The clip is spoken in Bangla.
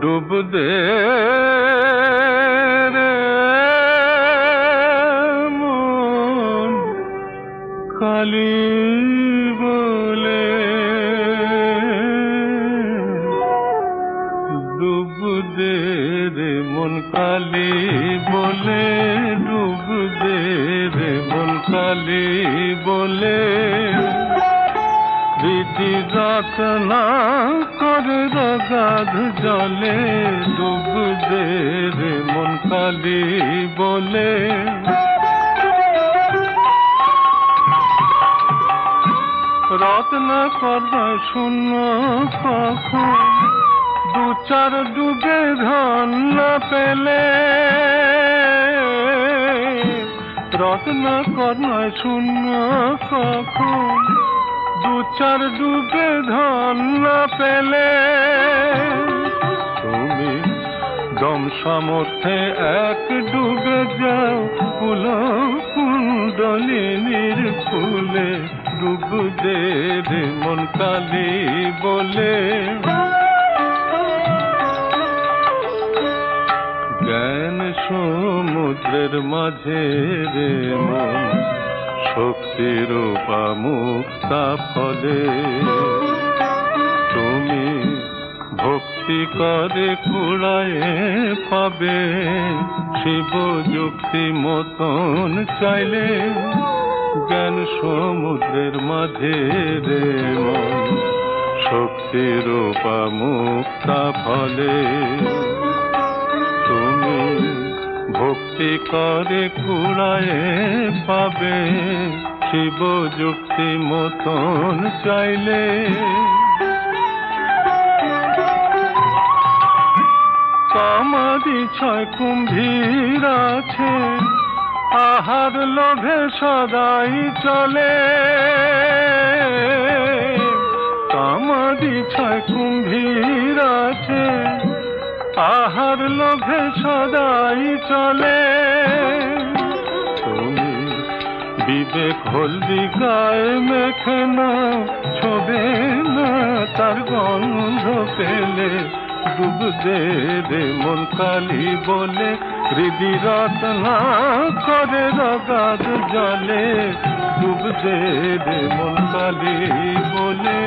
ডুব দে কালি বলে রে মন কালি বলে ডুব দে রে মন কালি বলে। রীতি রাত না করে রগাধ জলে ডুব দে রে মন কালি বলে। রত্ন কর্ণ শূন্য কখন চার ডুবে ধন না পেলে রত্ন কর্ণ শূন্য কখন? দু চার ডুবে ধন না পেলে তুমি দম সামর্থ্যে এক ডুবে যাও। ফুল কুণ্ডলিনীর ফুলে ডুব দে মন কালি বলে। সমুদ্রের মাঝে রে মন, শক্তির মুক্তা ফলে। তুমি ভক্তি করে কুড়ায়ে পাবে, শিব যুক্তি মতন চাইলে। জ্ঞান সমুদ্রের মাঝে রে মন, শক্তির মুক্তা ফলে। ভক্তি করে কুড়ায়ে পাবে, শিব যুক্তি মতন চাইলে। কামাদি ছয় কুম্ভীর আছে, আহার লোভে সদাই চলে। কামাদি ছয় কুম্ভীর আছে আহার লোভে সদাই চলে। তুমি বিবেক হলদি গায়ে মেখে না ছবে না তার গন্ধ পেলে। ডুব দে রে মন কালি বলে হৃদি রত্না করে রগাদ জলে। ডুব দে রে মন কালি বলে।